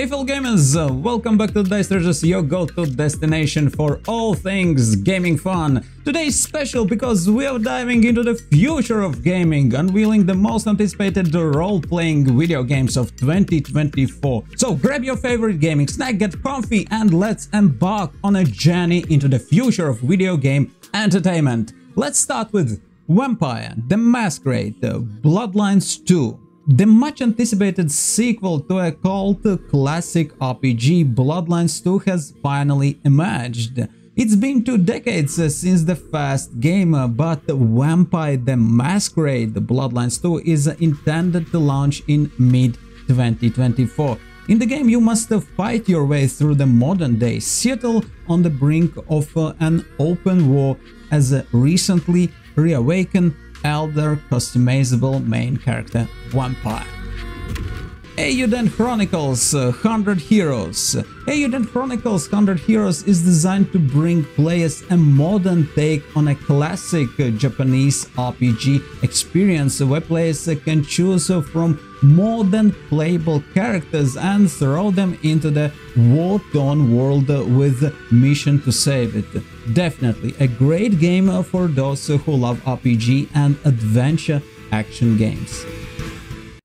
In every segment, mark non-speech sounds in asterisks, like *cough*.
Hey fellow gamers, uh, welcome back to Dice Treasures, your go-to destination for all things gaming fun. Today is special because we are diving into the future of gaming, unveiling the most anticipated role-playing video games of 2024. So grab your favorite gaming snack, get comfy and let's embark on a journey into the future of video game entertainment. Let's start with Vampire, The Masquerade, Bloodlines 2. The much anticipated sequel to a cult classic RPG Bloodlines 2 has finally emerged. It's been two decades since the first game, but Vampire the Masquerade Bloodlines 2 is intended to launch in mid-2024. In the game you must fight your way through the modern day Seattle on the brink of an open war as a recently reawakened elder customizable main character vampire. Eiyuden Chronicles uh, 100 Heroes Eiyuden Chronicles 100 Heroes is designed to bring players a modern take on a classic uh, Japanese RPG experience where players uh, can choose from more than playable characters and throw them into the war-torn world with mission to save it. Definitely a great game for those who love RPG and adventure action games.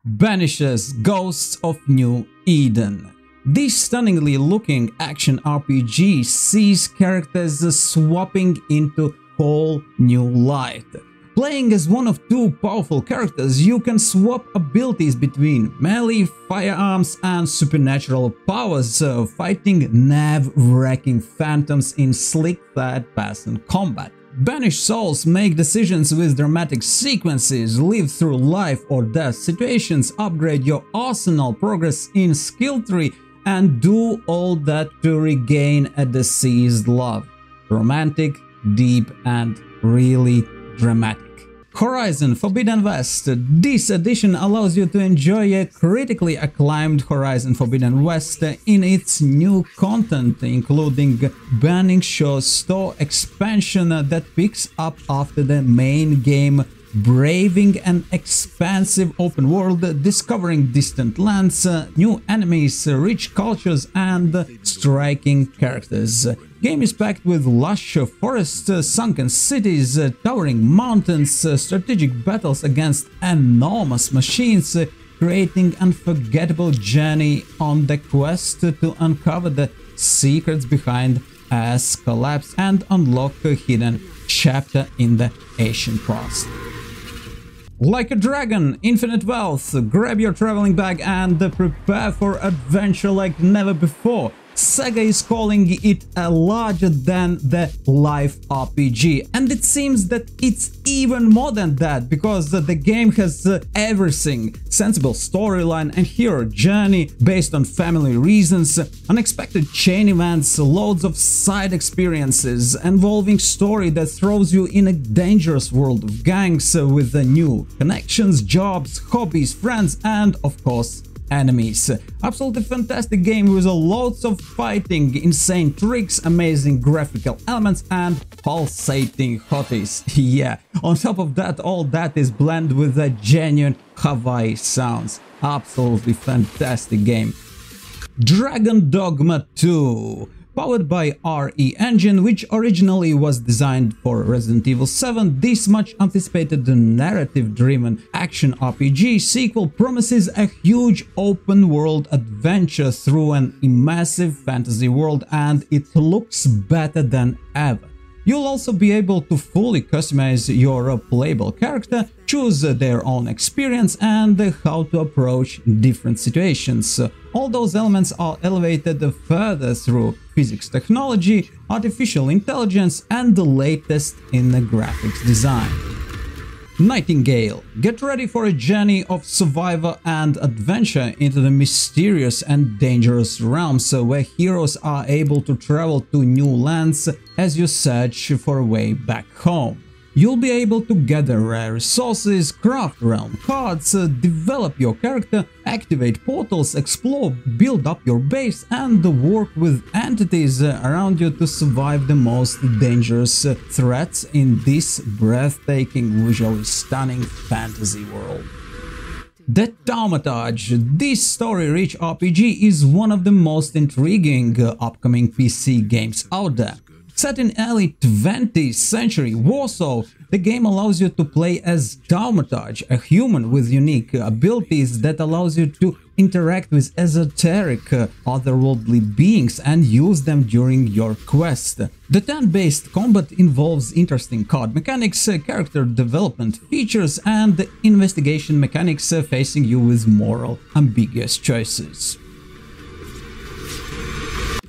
Banishers Ghosts of New Eden this stunningly looking action RPG sees characters swapping into whole new light. Playing as one of two powerful characters, you can swap abilities between melee, firearms and supernatural powers, uh, fighting nerve-wracking phantoms in slick third-person combat. Banished souls make decisions with dramatic sequences, live through life or death situations, upgrade your arsenal, progress in skill tree, and do all that to regain a deceased love. Romantic, deep and really dramatic. Horizon Forbidden West. This edition allows you to enjoy a critically acclaimed Horizon Forbidden West in its new content, including Burning Shores store expansion that picks up after the main game braving an expansive open world, discovering distant lands, new enemies, rich cultures and striking characters. Game is packed with lush forests, sunken cities, towering mountains, strategic battles against enormous machines, creating unforgettable journey on the quest to uncover the secrets behind as collapse and unlock a hidden chapter in the ancient past. Like a dragon, infinite wealth, grab your traveling bag and prepare for adventure like never before. Sega is calling it a larger than the life RPG and it seems that it's even more than that because the game has uh, everything. Sensible storyline and hero journey based on family reasons unexpected chain events loads of side experiences involving story that throws you in a dangerous world of gangs with new connections jobs hobbies friends and of course enemies. Absolutely fantastic game with lots of fighting, insane tricks, amazing graphical elements and pulsating hotties. *laughs* yeah, on top of that, all that is blended with the genuine Hawaii sounds. Absolutely fantastic game. Dragon Dogma 2 Powered by RE Engine, which originally was designed for Resident Evil 7, this much anticipated narrative-driven action RPG sequel promises a huge open-world adventure through an immersive fantasy world and it looks better than ever. You'll also be able to fully customize your uh, playable character, choose uh, their own experience and uh, how to approach different situations. All those elements are elevated further through physics technology, artificial intelligence and the latest in the graphics design. Nightingale. Get ready for a journey of survival and adventure into the mysterious and dangerous realms where heroes are able to travel to new lands as you search for a way back home. You'll be able to gather rare resources, craft realm cards, uh, develop your character, activate portals, explore, build up your base and work with entities uh, around you to survive the most dangerous uh, threats in this breathtaking, visually stunning fantasy world. The Thaumaturge, this story-rich RPG is one of the most intriguing uh, upcoming PC games out there. Set in early 20th century Warsaw, the game allows you to play as Thaumaturge, a human with unique abilities that allows you to interact with esoteric uh, otherworldly beings and use them during your quest. The turn-based combat involves interesting card mechanics, uh, character development features and the investigation mechanics uh, facing you with moral ambiguous choices.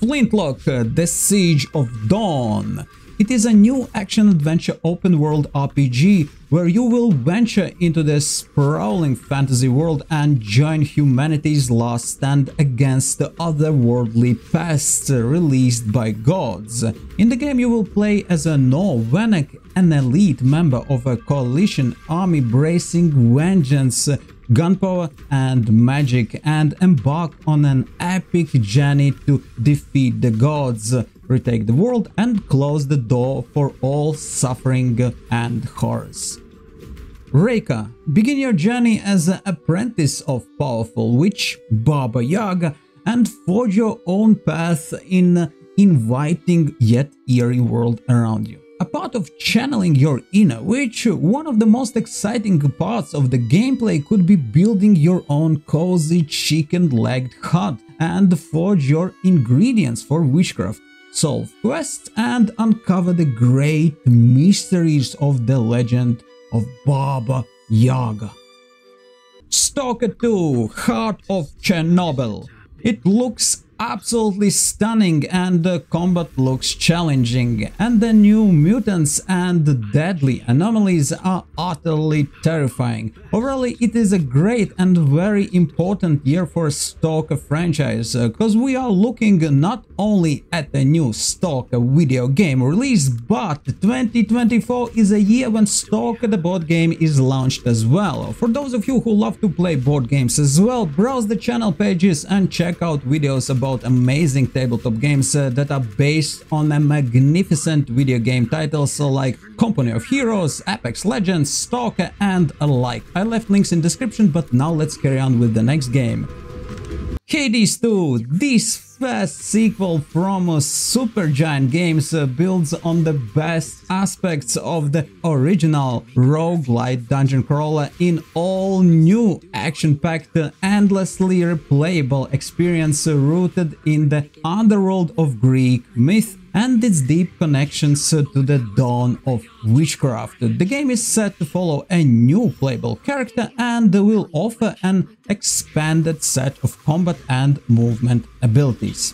Flintlock, uh, The Siege of Dawn. It is a new action-adventure open-world RPG where you will venture into the sprawling fantasy world and join humanity's last stand against the otherworldly pests released by gods. In the game you will play as a Nor Vanek, an elite member of a coalition army bracing vengeance gunpowder and magic and embark on an epic journey to defeat the gods, retake the world and close the door for all suffering and horrors. Rekka, begin your journey as an apprentice of powerful witch Baba Yaga and forge your own path in inviting yet eerie world around you. A part of channeling your inner witch, one of the most exciting parts of the gameplay could be building your own cozy chicken-legged hut and forge your ingredients for witchcraft, solve quests and uncover the great mysteries of the legend of Baba Yaga. Stalker 2 Heart of Chernobyl It looks absolutely stunning and the combat looks challenging and the new mutants and deadly anomalies are utterly terrifying. Overall it is a great and very important year for Stalker franchise uh, because we are looking not only at a new Stalker video game release but 2024 is a year when Stalker the board game is launched as well. For those of you who love to play board games as well, browse the channel pages and check out videos about about amazing tabletop games uh, that are based on a magnificent video game titles like Company of Heroes, Apex Legends, Stalker and alike. I left links in description but now let's carry on with the next game. Hades 2, this fast sequel from Supergiant Games uh, builds on the best aspects of the original roguelite dungeon crawler in all new action-packed, endlessly replayable experience rooted in the underworld of Greek myth and its deep connections to the dawn of witchcraft. The game is set to follow a new playable character and will offer an expanded set of combat and movement abilities.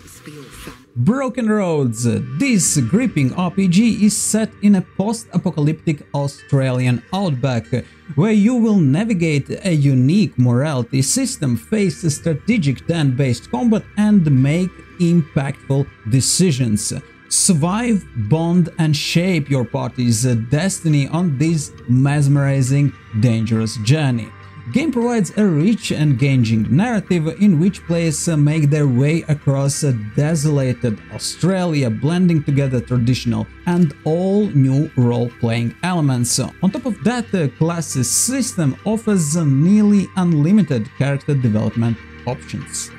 Broken Roads. This gripping RPG is set in a post-apocalyptic Australian outback, where you will navigate a unique morality system, face strategic turn-based combat and make impactful decisions survive, bond and shape your party's uh, destiny on this mesmerizing, dangerous journey. Game provides a rich and engaging narrative in which players uh, make their way across a desolated Australia, blending together traditional and all new role-playing elements. On top of that, the classes system offers nearly unlimited character development options.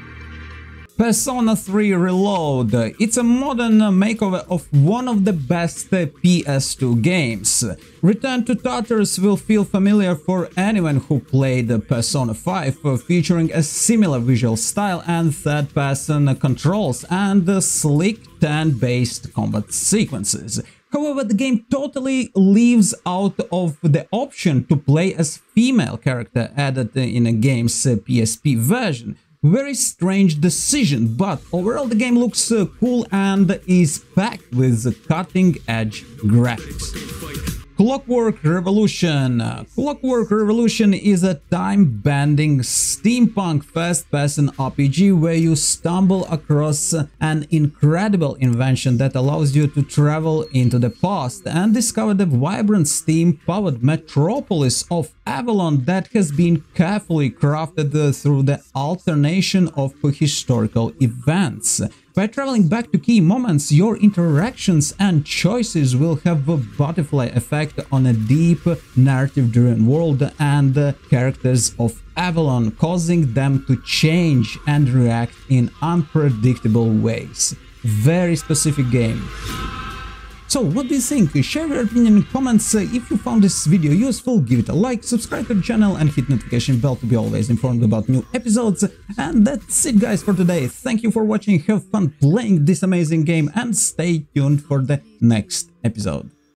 Persona 3 Reload. It's a modern makeover of one of the best PS2 games. Return to Tartarus will feel familiar for anyone who played Persona 5, featuring a similar visual style and third-person controls and slick turn-based combat sequences. However, the game totally leaves out of the option to play as female character added in a game's PSP version. Very strange decision, but overall the game looks uh, cool and is packed with cutting edge graphics. Clockwork Revolution. Clockwork Revolution is a time-bending steampunk fast-paced RPG where you stumble across an incredible invention that allows you to travel into the past and discover the vibrant steam-powered metropolis of Avalon that has been carefully crafted through the alternation of historical events. By traveling back to key moments, your interactions and choices will have a butterfly effect on a deep narrative-driven world and the characters of Avalon, causing them to change and react in unpredictable ways. Very specific game. So what do you think? Share your opinion in comments. Uh, if you found this video useful, give it a like, subscribe to the channel and hit notification bell to be always informed about new episodes. And that's it guys for today. Thank you for watching, have fun playing this amazing game and stay tuned for the next episode.